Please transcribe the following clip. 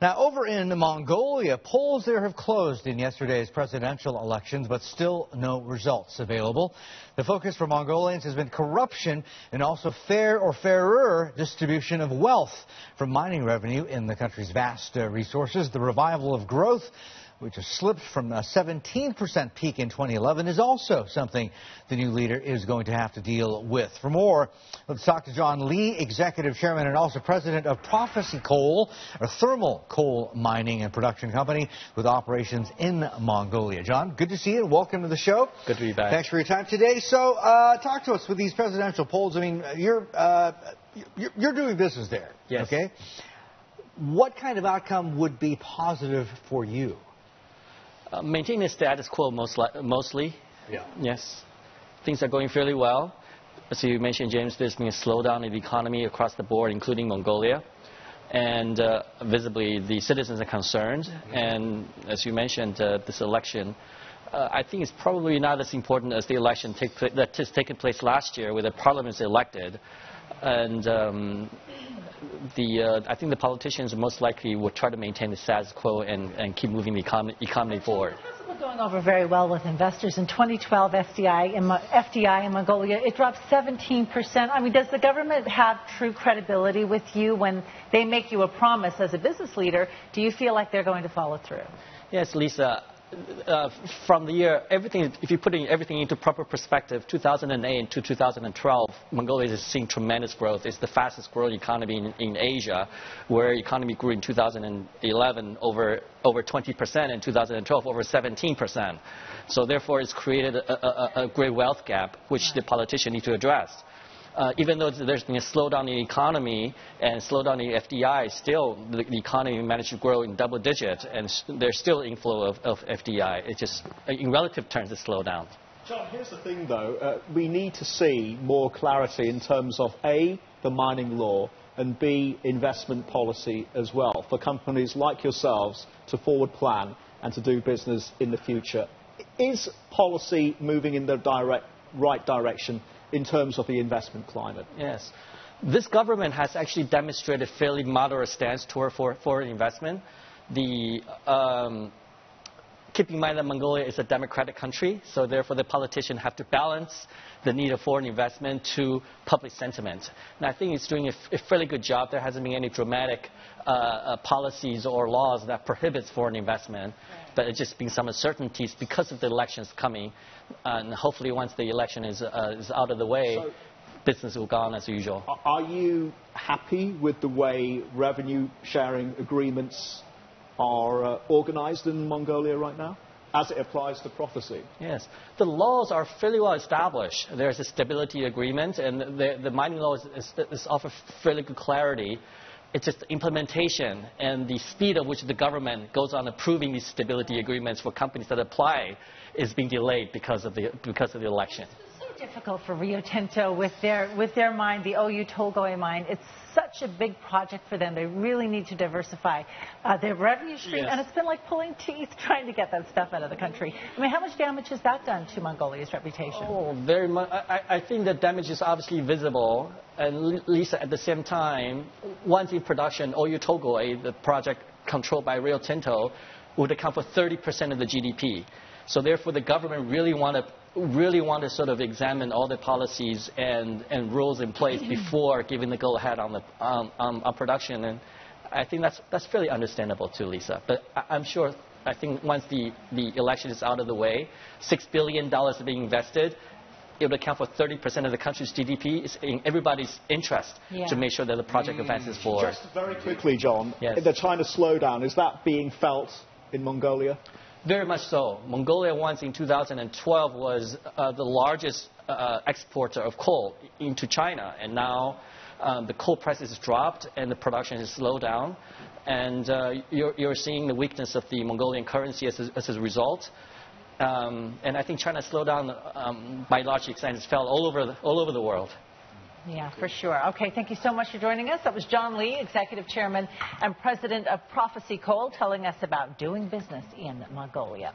Now, over in Mongolia, polls there have closed in yesterday's presidential elections, but still no results available. The focus for Mongolians has been corruption and also fair or fairer distribution of wealth from mining revenue in the country's vast uh, resources. The revival of growth which has slipped from a 17% peak in 2011, is also something the new leader is going to have to deal with. For more, let's talk to John Lee, Executive Chairman and also President of Prophecy Coal, a thermal coal mining and production company with operations in Mongolia. John, good to see you. Welcome to the show. Good to be back. Thanks for your time today. So, uh, talk to us with these presidential polls. I mean, you're, uh, you're doing business there. Yes. Okay. What kind of outcome would be positive for you? Uh, maintaining the status quo most mostly. Yeah. Yes. Things are going fairly well. As you mentioned, James, there's been a slowdown in the economy across the board, including Mongolia. And uh, visibly, the citizens are concerned. Mm-hmm. And as you mentioned, uh, this election, uh, I think it's probably not as important as the election take that has taken place last year, where the parliament is elected. And um, the, uh, I think the politicians most likely will try to maintain the status quo and, and keep moving the economy, economy forward. Going over very well with investors. In 2012, FDI in, FDI in Mongolia, it dropped 17%. I mean, does the government have true credibility with you when they make you a promise as a business leader? Do you feel like they're going to follow through? Yes, Lisa uh, from the year, everything, if you put everything into proper perspective, 2008 to 2012, Mongolia is seeing tremendous growth. It's the fastest growing economy in, in Asia, where economy grew in 2011 over, over 20%, in 2012 over 17%. So therefore, it's created a, a, a great wealth gap, which the politicians need to address uh, even though there's been a slowdown in the economy and slowdown in FDI, still the, the, economy managed to grow in double digit, and there's still inflow of, of FDI. It just, in relative terms, it slowed down. John, here's the thing, though. Uh, we need to see more clarity in terms of A, the mining law, and B, investment policy as well, for companies like yourselves to forward plan and to do business in the future. Is policy moving in the direct, right direction in terms of the investment climate. Yes. This government has actually demonstrated a fairly moderate stance toward foreign investment. The um, keep in mind that Mongolia is a democratic country, so therefore the politicians have to balance the need of foreign investment to public sentiment. And I think it's doing a, a fairly good job. There hasn't been any dramatic uh, uh, policies or laws that prohibits foreign investment, right. but it's just been some uncertainties because of the elections coming. And hopefully once the election is, uh, is out of the way, so business will go on as usual. Are you happy with the way revenue sharing agreements are uh, organized in Mongolia right now? as it applies to prophecy. Yes. The laws are fairly well established. There's a stability agreement, and the, the mining law is, is, is fairly good clarity. It's just implementation and the speed at which the government goes on approving these stability agreements for companies that apply is being delayed because of the, because of the election difficult for Rio Tinto with their with their mine, the Oyu Tolgoi mine. It's such a big project for them. They really need to diversify uh, their revenue stream, yes. and it's been like pulling teeth trying to get that stuff out of the country. I mean, how much damage has that done to Mongolia's reputation? Oh, very much. I, I think the damage is obviously visible, and Lisa, at the same time, once in production, Oyu Tolgoi, the project controlled by Rio Tinto, would account for 30% of the GDP. So therefore, the government really want to really want to sort of examine all the policies and, and rules in place before giving the go-ahead on the um, um, on production. And I think that's that's fairly understandable too, Lisa. But I, am sure. I think once the, the election is out of the way, six billion dollars is being invested. It would account for 30% of the country's GDP. It's in everybody's interest yeah. to make sure that the project advances forward. Just very quickly, John, yes. the China slowdown, is that being felt in Mongolia? Very much so. Mongolia once in 2012 was uh, the largest uh, exporter of coal into China, and now um, the coal prices dropped and the production has slowed down, and uh, you're, you're, seeing the weakness of the Mongolian currency as a, as a result. Um, and I think China's slowdown, um, by large extent, has fell all over the, all over the world. Yeah, for sure. Okay, thank you so much for joining us. That was John Lee, Executive Chairman and President of Prophecy Coal, telling us about doing business in Mongolia.